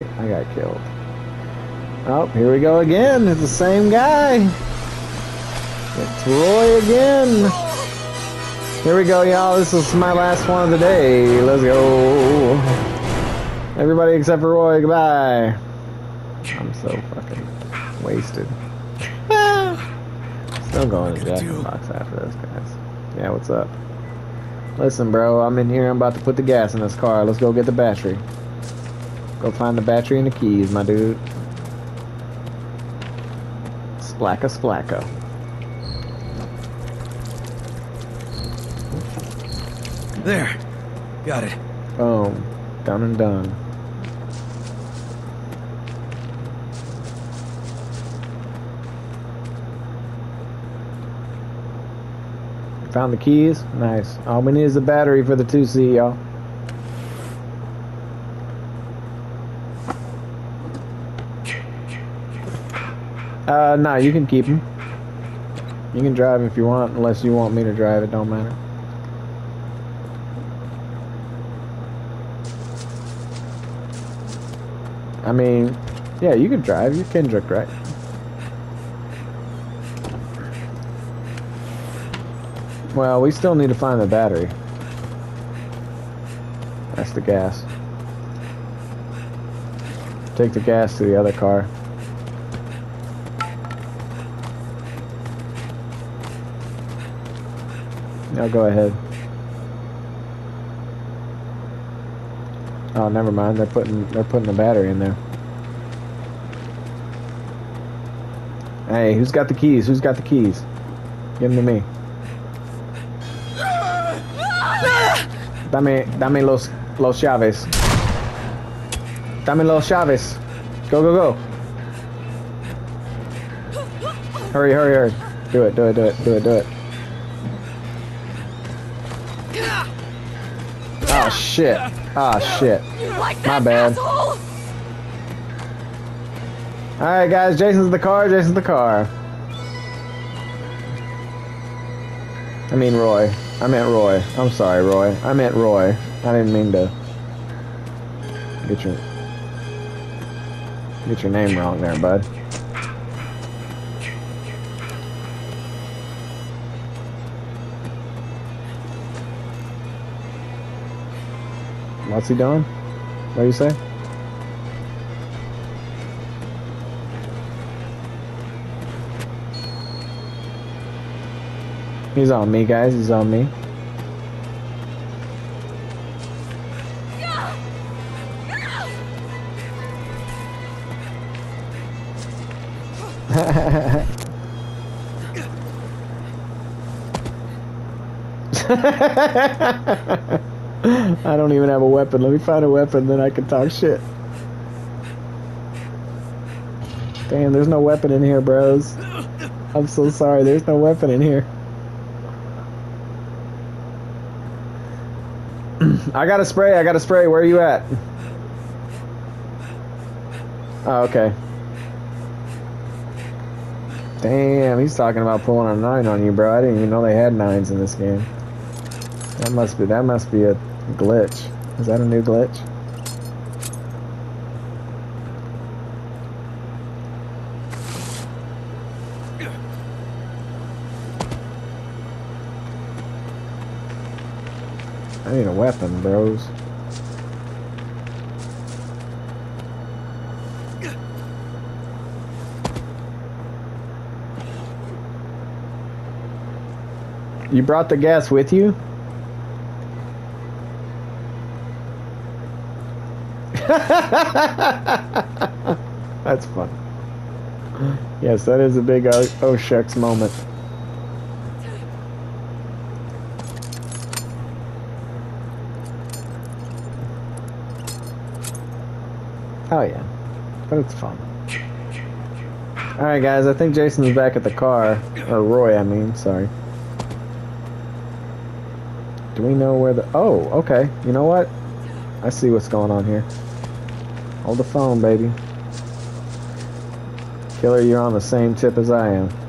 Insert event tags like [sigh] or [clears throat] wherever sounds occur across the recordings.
I got killed. Oh, here we go again. It's the same guy. It's Roy again. Here we go, y'all. This is my last one of the day. Let's go. Everybody except for Roy, goodbye. I'm so fucking wasted. Ah. Still going to Jack in the Box after this, guys. Yeah, what's up? Listen, bro, I'm in here. I'm about to put the gas in this car. Let's go get the battery. Go find the battery and the keys, my dude. Splacka splacka. There. Got it. Boom. Done and done. Found the keys? Nice. All we need is a battery for the 2C, y'all. Uh, nah, you can keep them. You can drive if you want, unless you want me to drive, it don't matter. I mean, yeah, you can drive. You're Kendrick, right? Well, we still need to find the battery. That's the gas. Take the gas to the other car. No, go ahead. Oh, never mind. They're putting they're putting the battery in there. Hey, who's got the keys? Who's got the keys? Give them to me. Dame, dame los, los llaves. Dame los llaves. Go, go, go. Hurry, hurry, hurry. Do it, do it, do it, do it, do it. Oh shit. Ah, shit. My bad. Alright guys, Jason's the car, Jason's the car. I mean Roy. I meant Roy. I'm sorry, Roy. I meant Roy. I didn't mean to get your get your name wrong there, bud. What's he doing? What do you say? He's on me, guys. He's on me. [laughs] [laughs] I don't even have a weapon. Let me find a weapon, then I can talk shit. Damn, there's no weapon in here, bros. I'm so sorry. There's no weapon in here. [clears throat] I got a spray. I got a spray. Where are you at? Oh, okay. Damn, he's talking about pulling a nine on you, bro. I didn't even know they had nines in this game. That must be that must be a glitch. Is that a new glitch? I need a weapon, bros. You brought the gas with you? [laughs] That's fun. Yes, that is a big shucks moment. Oh yeah, but it's fun. Alright guys, I think Jason's back at the car. Or Roy, I mean, sorry. Do we know where the... Oh, okay. You know what? I see what's going on here. Hold the phone, baby. Killer, you're on the same tip as I am.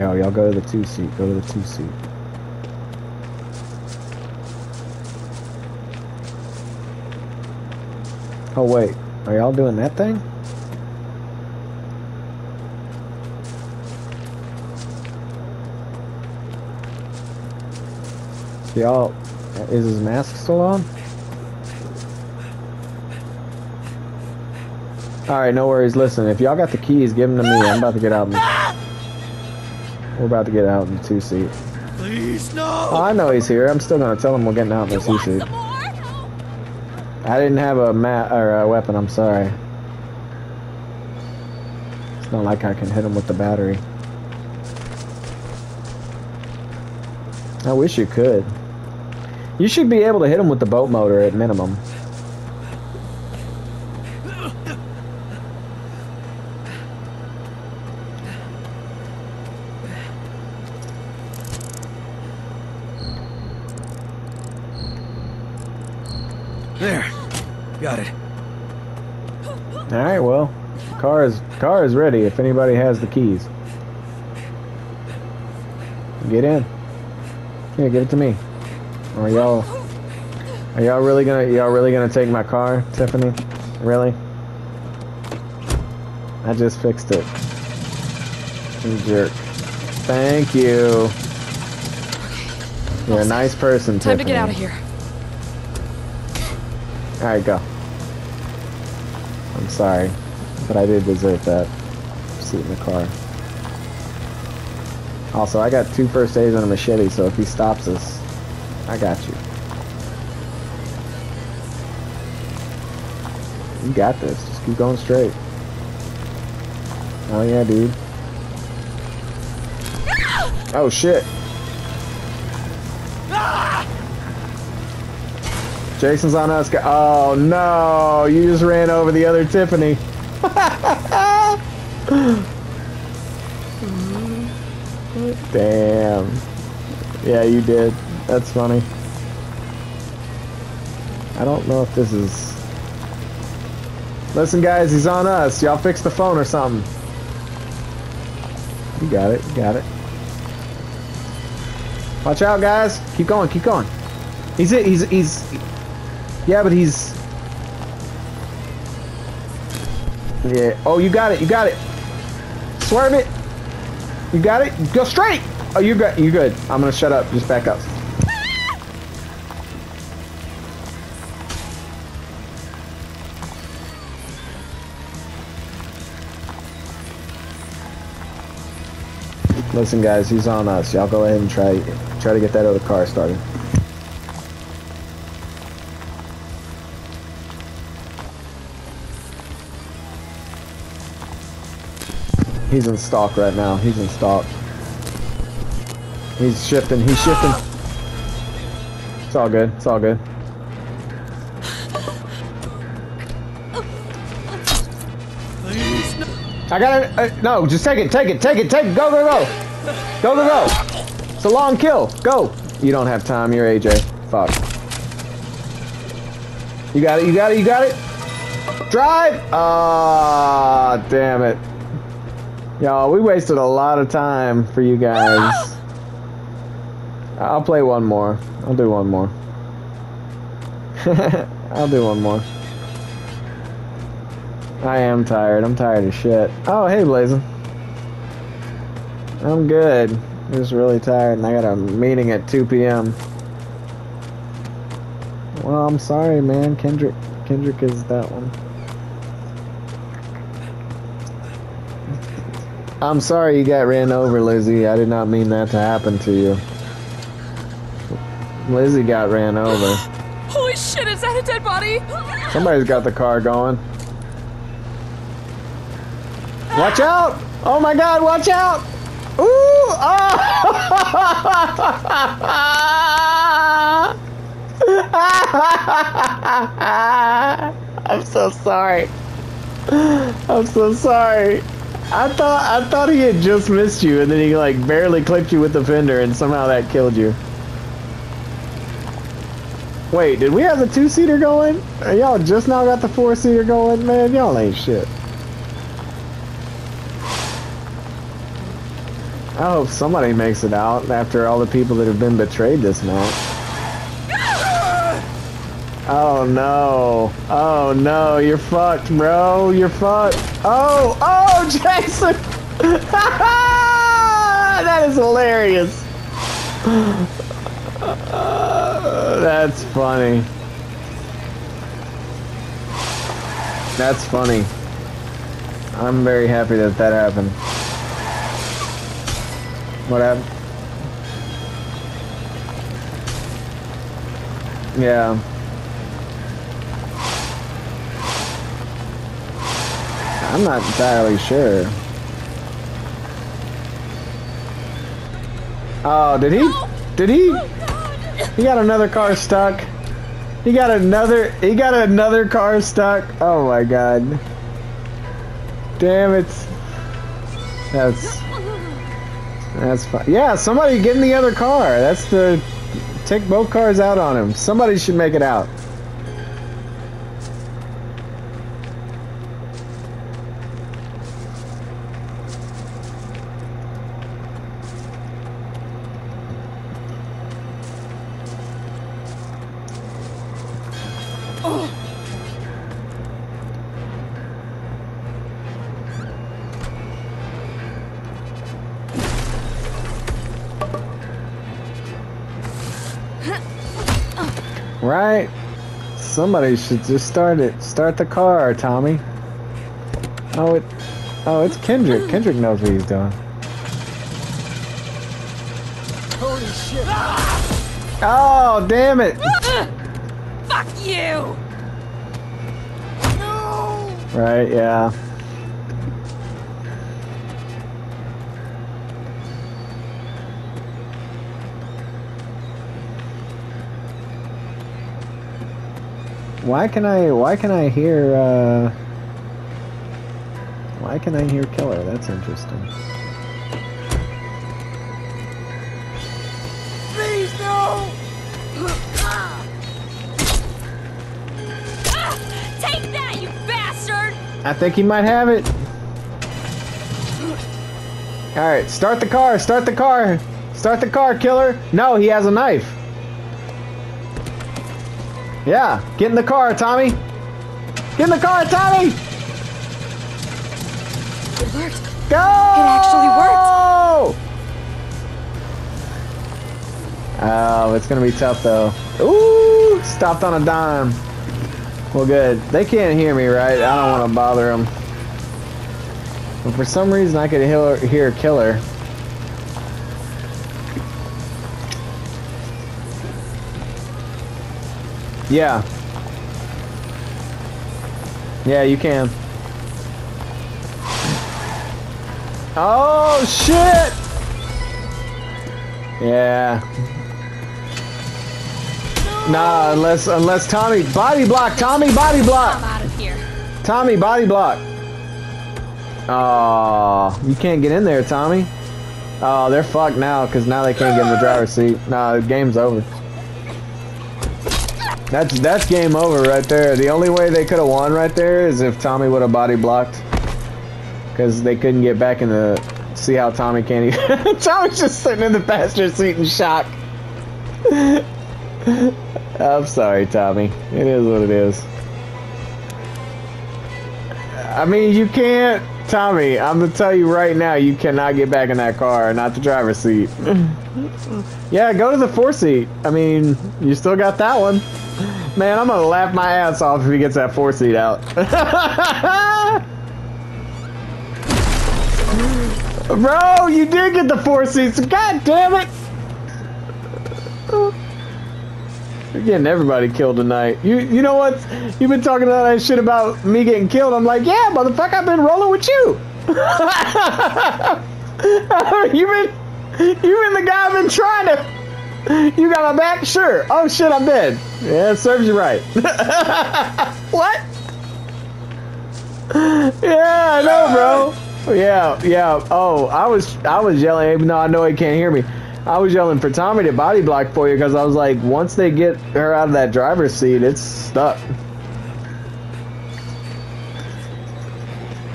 Yo, y'all go to the two seat. Go to the two seat. Oh wait, are y'all doing that thing? Y'all, is his mask still on? Alright, no worries. Listen, if y'all got the keys, give them to me. I'm about to get out. We're about to get out in the two seat. Please, no! Oh, I know he's here. I'm still gonna tell him we're getting out in the two seat. I didn't have a mat or a weapon. I'm sorry. It's not like I can hit him with the battery. I wish you could. You should be able to hit him with the boat motor at minimum. There. Got it. All right, well, car is car is ready. If anybody has the keys, get in. Here, give it to me. Are y'all? Are y'all really gonna y'all really gonna take my car, Tiffany? Really? I just fixed it. You jerk. Thank you. You're a nice person, Time Tiffany. to get out of here. All right, go. I'm sorry, but I did deserve that. Seat in the car. Also, I got two first aids and a machete, so if he stops us, I got you. You got this. Just keep going straight. Oh yeah, dude. Oh shit. Jason's on us. Oh no! You just ran over the other Tiffany. [laughs] Damn. Yeah, you did. That's funny. I don't know if this is. Listen, guys, he's on us. Y'all fix the phone or something. You got it. You got it. Watch out, guys. Keep going. Keep going. He's it. He's he's. Yeah, but he's. Yeah. Oh, you got it. You got it. Swerve it. You got it. Go straight. Oh, you got. You good. I'm gonna shut up. Just back up. Listen, guys. He's on us. Y'all go ahead and try try to get that other car started. He's in stock right now. He's in stock. He's shifting. He's shifting. It's all good. It's all good. I got it. Uh, no, just take it. Take it. Take it. Take it. Go, go, go. Go, go, go. It's a long kill. Go. You don't have time. You're AJ. Fuck. You got it. You got it. You got it. Drive. Ah, damn it. Y'all, we wasted a lot of time for you guys. I'll play one more. I'll do one more. [laughs] I'll do one more. I am tired. I'm tired of shit. Oh, hey, Blazing. I'm good. I'm just really tired, and I got a meeting at 2 p.m. Well, I'm sorry, man. Kendrick, Kendrick is that one. I'm sorry you got ran over, Lizzie. I did not mean that to happen to you. Lizzie got ran over. Holy shit, is that a dead body? Somebody's got the car going. Watch out! Oh my god, watch out! Ooh! Oh! [laughs] I'm so sorry. I'm so sorry. I thought I thought he had just missed you and then he like barely clipped you with the fender and somehow that killed you. Wait, did we have the two-seater going? Uh, Y'all just now got the four-seater going? Man, y'all ain't shit. I hope somebody makes it out after all the people that have been betrayed this month. Oh no. Oh no, you're fucked, bro. You're fucked. Oh, oh, [laughs] Jason! [laughs] that is hilarious. [sighs] that's funny. That's funny. I'm very happy that that happened. What happened? Yeah. I'm not entirely sure. Oh, did he? Did he? He got another car stuck. He got another. He got another car stuck. Oh my god. Damn it. That's. That's fine. Yeah, somebody get in the other car. That's the. Take both cars out on him. Somebody should make it out. Right? Somebody should just start it. Start the car, Tommy. Oh, it. Oh, it's Kendrick. Kendrick knows what he's doing. Holy shit! Oh, damn it! [laughs] Fuck you! No! Right? Yeah. Why can I? Why can I hear? uh... Why can I hear killer? That's interesting. Please, no! Ah, take that, you bastard! I think he might have it. All right, start the car. Start the car. Start the car, killer. No, he has a knife. Yeah, get in the car, Tommy. Get in the car, Tommy. It worked. Go! It actually worked. Oh, it's gonna be tough though. Ooh, stopped on a dime. Well, good. They can't hear me, right? I don't want to bother them. But for some reason, I could hear, hear killer. Yeah. Yeah, you can. Oh, shit! Yeah. Nah, unless unless Tommy body block, Tommy body block, I'm out of here. Tommy body block. Oh, you can't get in there, Tommy. Oh, they're fucked now because now they can't get in the driver's seat. Nah, the game's over. That's that's game over right there. The only way they could have won right there is if Tommy would have body blocked, because they couldn't get back in the. See how Tommy can't even. [laughs] Tommy's just sitting in the passenger seat in shock. [laughs] I'm sorry, Tommy. It is what it is. I mean, you can't, Tommy. I'm gonna tell you right now, you cannot get back in that car, not the driver's seat. [laughs] yeah, go to the four seat. I mean, you still got that one. Man, I'm gonna laugh my ass off if he gets that four seat out. [laughs] Bro, you did get the four seats. God damn it! You're getting everybody killed tonight. You you know what? You've been talking all that shit about me getting killed. I'm like, yeah, motherfucker, I've been rolling with you. [laughs] You've been [laughs] you been the guy I've been trying to. [laughs] You got my back? Sure. Oh shit, I'm dead. Yeah, it serves you right. [laughs] what? Yeah, I know, bro. Yeah, yeah. Oh, I was I was yelling, even though I know he can't hear me. I was yelling for Tommy to body block for you because I was like, once they get her out of that driver's seat, it's stuck.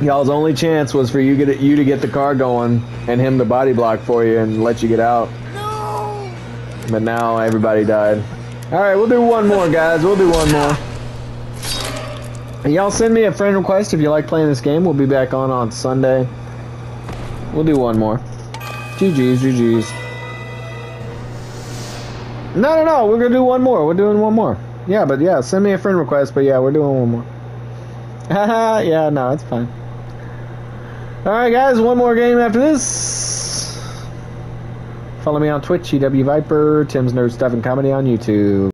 Y'all's only chance was for you get you to get the car going and him to body block for you and let you get out. No! But now everybody died. All right, we'll do one more, guys. We'll do one more. Y'all send me a friend request if you like playing this game. We'll be back on on Sunday. We'll do one more. GG's, GG's. No, no, no. We're gonna do one more. We're doing one more. Yeah, but yeah, send me a friend request. But yeah, we're doing one more. Haha, [laughs] yeah, no, it's fine. All right, guys, one more game after this. Follow me on Twitch, EW Viper, Tim's Nerd Stuff and Comedy on YouTube.